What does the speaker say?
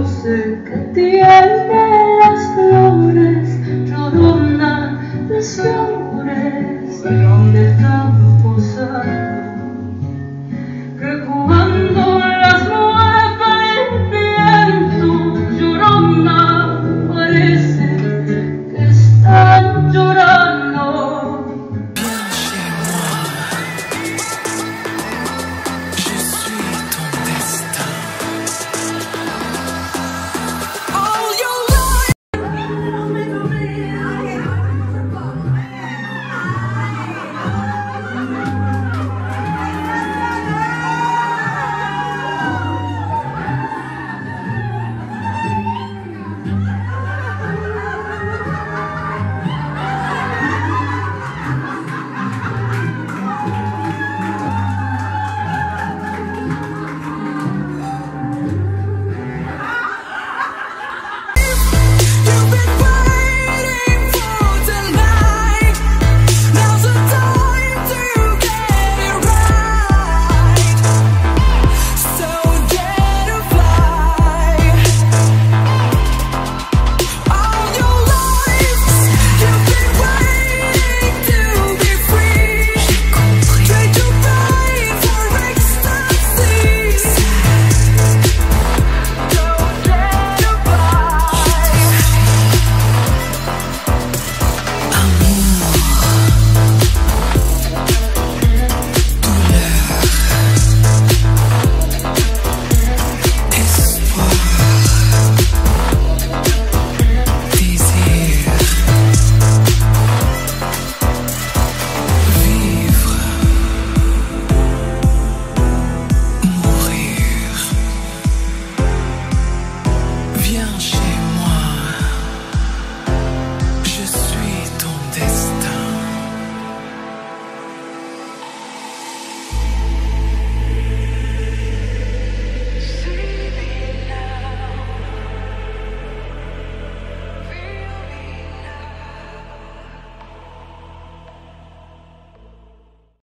Yo sé que tiene las flores, llorona las flores del campo santo.